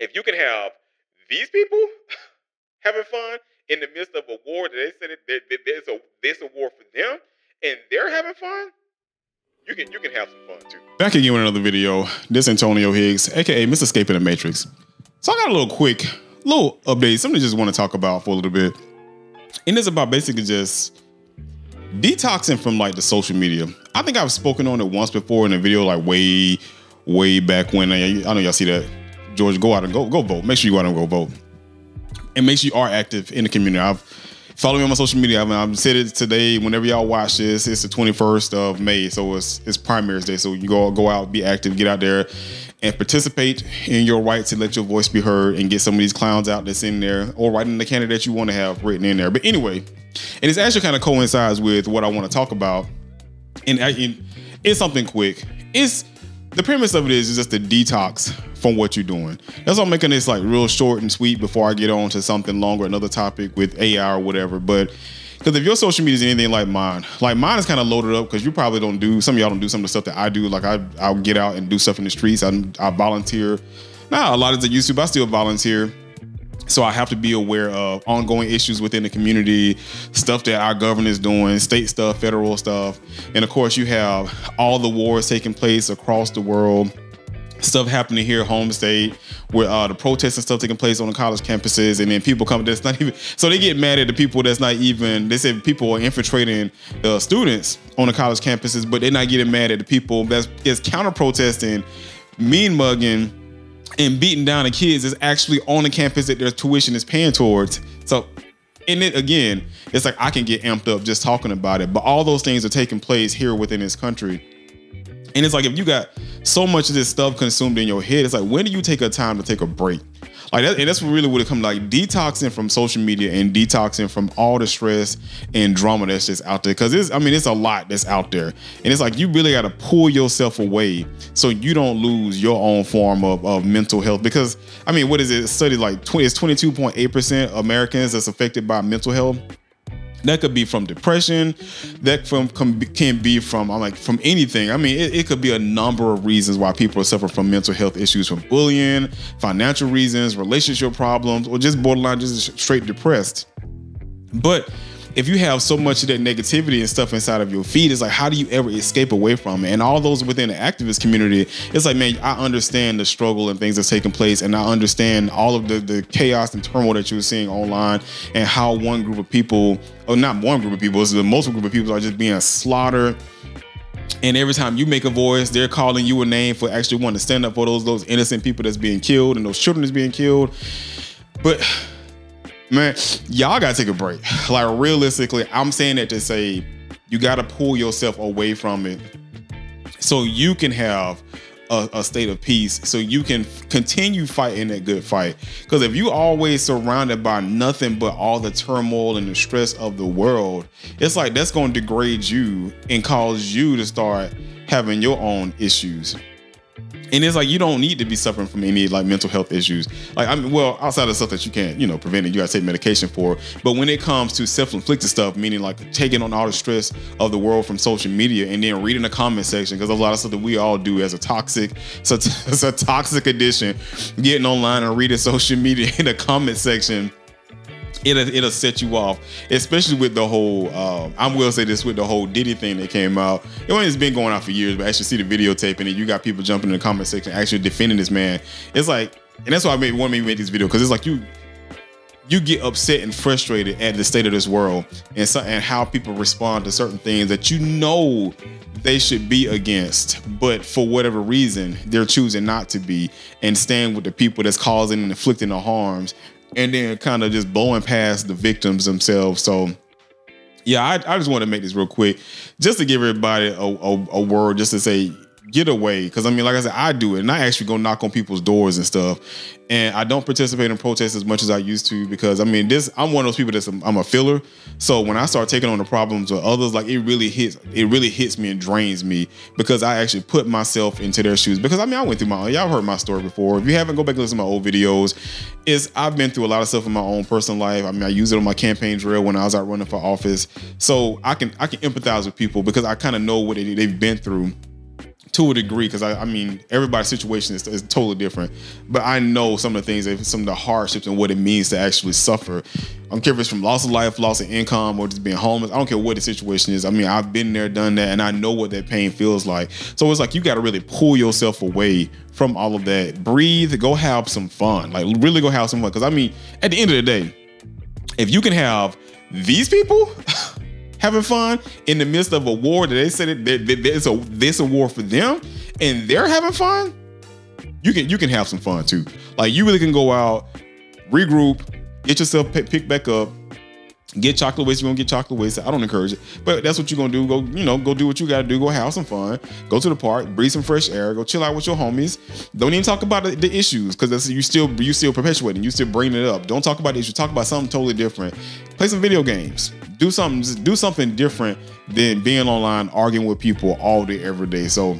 if you can have these people having fun in the midst of a war that they said there's a there's a war for them and they're having fun, you can you can have some fun too. Back again with another video. This Antonio Higgs, aka Mr. Escaping the Matrix. So I got a little quick, little update, something just want to talk about for a little bit. And it's about basically just detoxing from like the social media. I think I've spoken on it once before in a video, like way, way back when. I, I know y'all see that. Georgia, go out and go go vote. Make sure you go out and go vote. And make sure you are active in the community. I've follow me on my social media. I've said it today. Whenever y'all watch this, it's the 21st of May, so it's it's primaries day. So you go go out, be active, get out there, and participate in your right to let your voice be heard and get some of these clowns out that's in there, or writing the candidate you want to have written in there. But anyway, and it's actually kind of coincides with what I want to talk about, and, and it's something quick. It's the premise of it is, is just a detox from what you're doing. That's why I'm making this like real short and sweet before I get on to something longer, another topic with AI or whatever. But because if your social media is anything like mine, like mine is kind of loaded up because you probably don't do some of y'all don't do some of the stuff that I do. Like I I'll get out and do stuff in the streets. I, I volunteer. Now a lot of the YouTube, I still volunteer. So I have to be aware of ongoing issues within the community, stuff that our government is doing, state stuff, federal stuff. And of course, you have all the wars taking place across the world. Stuff happening here, home state, where uh, the protests and stuff taking place on the college campuses, and then people come that's not even. So they get mad at the people that's not even. They say people are infiltrating the students on the college campuses, but they're not getting mad at the people that's is counter protesting, mean mugging, and beating down the kids is actually on the campus that their tuition is paying towards. So, in it again, it's like I can get amped up just talking about it. But all those things are taking place here within this country. And it's like if you got so much of this stuff consumed in your head, it's like when do you take a time to take a break? Like that, and that's really what it comes like detoxing from social media and detoxing from all the stress and drama that's just out there. Cause it's, I mean, it's a lot that's out there, and it's like you really got to pull yourself away so you don't lose your own form of, of mental health. Because I mean, what is it? Study like 20, it's twenty two point eight percent of Americans that's affected by mental health. That could be from depression. That from can be- from I'm like from anything. I mean, it, it could be a number of reasons why people are suffering from mental health issues, from bullying, financial reasons, relationship problems, or just borderline just straight depressed. But if you have so much of that negativity and stuff inside of your feed, it's like, how do you ever escape away from it? And all those within the activist community, it's like, man, I understand the struggle and things that's taking place, and I understand all of the, the chaos and turmoil that you're seeing online, and how one group of people, or not one group of people, it's the multiple group of people are just being slaughtered. And every time you make a voice, they're calling you a name for actually wanting to stand up for those those innocent people that's being killed and those children that's being killed. But man, y'all gotta take a break. Like realistically, I'm saying that to say you gotta pull yourself away from it so you can have a, a state of peace, so you can continue fighting that good fight. Because if you always surrounded by nothing but all the turmoil and the stress of the world, it's like that's gonna degrade you and cause you to start having your own issues and it's like you don't need to be suffering from any like mental health issues. Like I mean, well, outside of stuff that you can't, you know, prevent it, you gotta take medication for. But when it comes to self-inflicted stuff, meaning like taking on all the stress of the world from social media and then reading the comment section, because a lot of stuff that we all do as a toxic, a, it's a toxic addiction, getting online and reading social media in the comment section it'll it'll set you off, especially with the whole. Um, I will say this with the whole Diddy thing that came out. It has been going on for years, but actually see the videotape and you got people jumping in the comment section actually defending this man. It's like, and that's why I made want me make this video because it's like you. You get upset and frustrated at the state of this world and so, and how people respond to certain things that you know they should be against, but for whatever reason they're choosing not to be and stand with the people that's causing and inflicting the harms and then kind of just blowing past the victims themselves. So, yeah, I, I just want to make this real quick, just to give everybody a, a, a word, just to say, get away. Because I mean, like I said, I do it, and I actually go knock on people's doors and stuff. And I don't participate in protests as much as I used to because I mean, this I'm one of those people that's a, I'm a filler. So when I start taking on the problems of others, like it really hits, it really hits me and drains me because I actually put myself into their shoes. Because I mean, I went through my y'all heard my story before. If you haven't, go back and listen to my old videos. Is I've been through a lot of stuff in my own personal life. I mean, I use it on my campaign trail when I was out running for office. So I can I can empathize with people because I kind of know what they, they've been through to a degree because I, I, mean everybody's situation is, is, totally different. But i know some of the things some of the hardships and what it means to actually suffer. I'm curious from loss of life loss of income or just being homeless. I don't care what the situation is. I mean i've been there done that and i know what that pain feels like. So it's like you got to really pull yourself away from all of that. Breathe go have some fun. Like really go have some fun. Because i mean at the end of the day if you can have these people having fun in the midst of a war that they said it, there's a this a war for them and they're having fun, you can you can have some fun too. Like you really can go out, regroup, get yourself picked back up, get chocolate waste. You're gonna get chocolate waste. I don't encourage it, but that's what you're gonna do. Go, you know, go do what you gotta do. Go have some fun. Go to the park, breathe some fresh air. Go chill out with your homies. Don't even talk about the, the issues because you still you still perpetuating. You still bringing it up. Don't talk about the issue. Talk about something totally different. Play some video games do something do something different than being online arguing with people all day every day so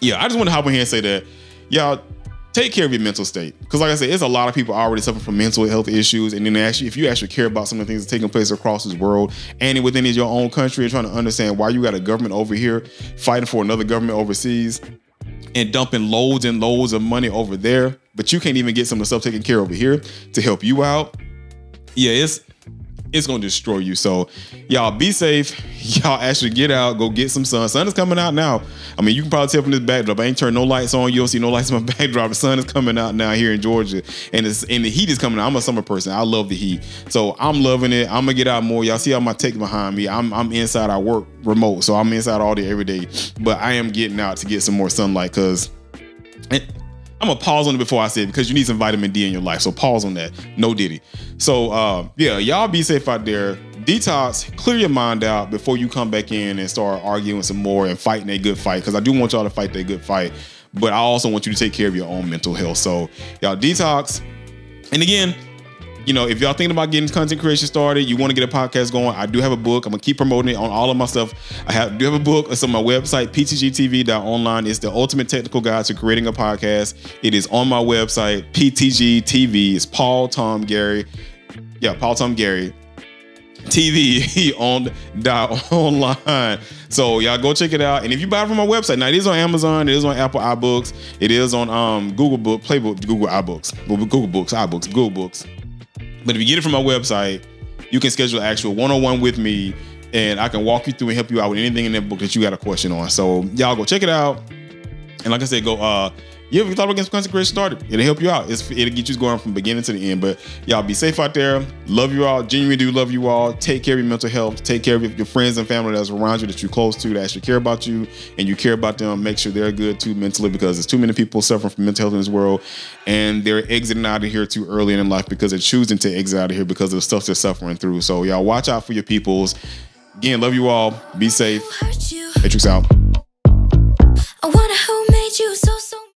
yeah i just want to hop in here and say that y'all take care of your mental state. Because like i said it's a lot of people already suffering from mental health issues and then actually if you actually care about some of the things that are taking place across this world and within your own country and trying to understand why you got a government over here fighting for another government overseas and dumping loads and loads of money over there but you can't even get some of the stuff taken care over here to help you out. Yeah it's it's gonna destroy you. So y'all be safe. Y'all actually get out, go get some sun. Sun is coming out now. I mean, you can probably tell from this backdrop. I ain't turned no lights on. You don't see no lights in my backdrop. The sun is coming out now here in Georgia, and it's and the heat is coming out. I'm a summer person. I love the heat, so I'm loving it. I'm gonna get out more. Y'all see how my tech behind me. I'm I'm inside. I work remote, so I'm inside all day every day. But I am getting out to get some more sunlight because. I'm gonna pause on it before I say it because you need some vitamin D in your life. So pause on that. No diddy. So uh, yeah, y'all be safe out there. Detox, clear your mind out before you come back in and start arguing some more and fighting a good fight. Because I do want y'all to fight that good fight, but I also want you to take care of your own mental health. So y'all detox. And again, you know, if y'all thinking about getting content creation started, you want to get a podcast going, I do have a book. I'm gonna keep promoting it on all of my stuff. I have do have a book. It's on my website, ptgtv.online. It's the ultimate technical guide to creating a podcast. It is on my website, ptgtv. It's Paul Tom Gary. Yeah, Paul Tom Gary. TV on dot online. So y'all go check it out. And if you buy it from my website, now it is on Amazon, it is on Apple iBooks, it is on um, Google Book, Playbook, Google iBooks, Google Books, iBooks, Google Books. But if you get it from my website, you can schedule an actual one-on-one with me and I can walk you through and help you out with anything in that book that you got a question on. So y'all go check it out. And like I said, go uh you ever thought about getting content creation started? It'll help you out. It's, it'll get you going from beginning to the end. But y'all be safe out there. Love you all. Genuinely do love you all. Take care of your mental health. Take care of your friends and family that's around you that you're close to that actually care about you and you care about them. Make sure they're good too mentally because there's too many people suffering from mental health in this world and they're exiting out of here too early in life because they're choosing to exit out of here because of the stuff they're suffering through. So y'all watch out for your peoples. Again, love you all. Be safe. Matrix out.